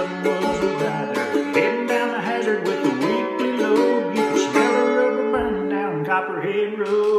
the down the hazard with the weekly. You smell the rubber down Copperhead Road.